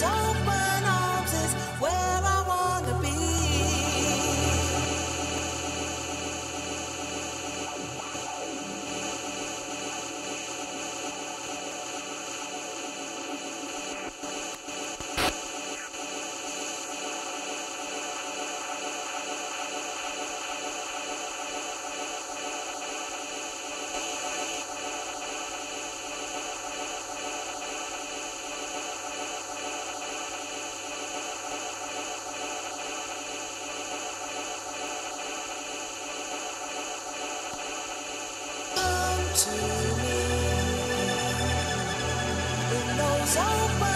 those to me. Those open